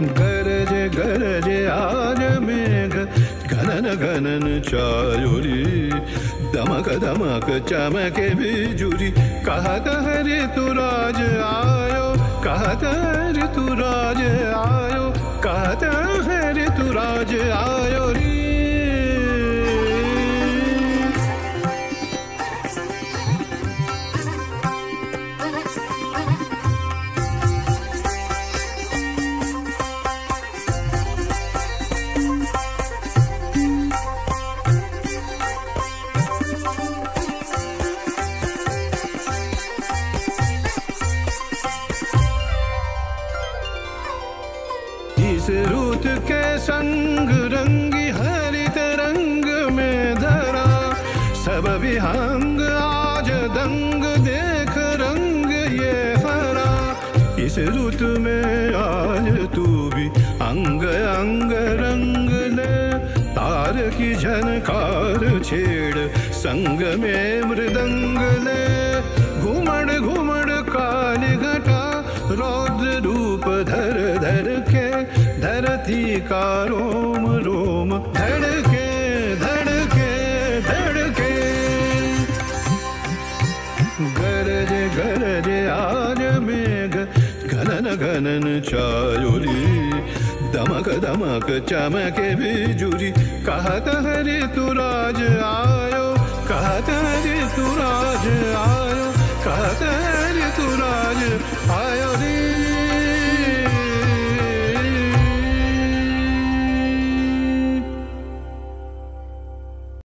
गरजे, गरज आज मेघ घनन घनन चायुरी दमक दमक चमके बिजुरी कहत हरे तू राज आयो? कहत इस रुत के संग रंगी हरित रंग में धरा। सब विहंग आज दंग देख रंग ये हरा। इस रुत में आज तू भी अंग अंग रंग ले। तार की झनकार छेड़ संग में मृदंग ले। घुमड़ घुमड़ काल घटा रौद्र रूप धर का रोम रोम धड़के धड़के धड़के। गरज गरज, आज मेघ, घनन घनन चायुरी दमक दमक, चमके बिजुरी कहत हरे तुराज आयो, कहत हरे तुराज आयो